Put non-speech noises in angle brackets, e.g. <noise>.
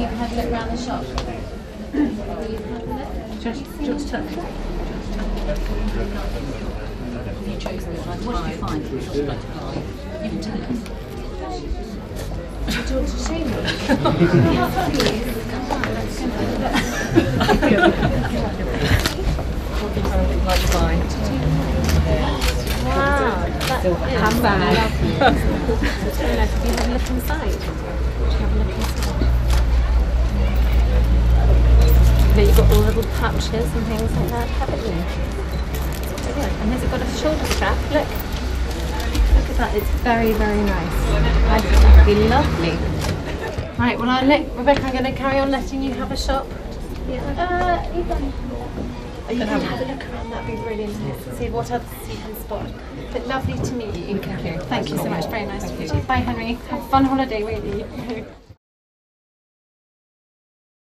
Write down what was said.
you had a look around the shop? Just, just touch. You chose the right What did you find? What would you like to buy? You can tell us. Do you want to show me? yes, please. Come on, let's go and have a look. What things would you like to buy? Wow, that is handbag. lovely. It's very nice. Have you had a look inside? You have a look inside? But you've got all little patches and things like that, haven't you? And has it got a shoulder strap? Look. Look at that. It's very, very nice. I think that would be lovely. Right, well, I'll let, Rebekah, I'm going to carry on letting you have a shop. Yeah. Uh, you can. You can have a look around, that'd be really nice. See what others you can spot. But lovely to meet you. Thank you. Thank you so much. Very nice to meet you. Bye, Henry. Have a fun holiday, won't you? <laughs>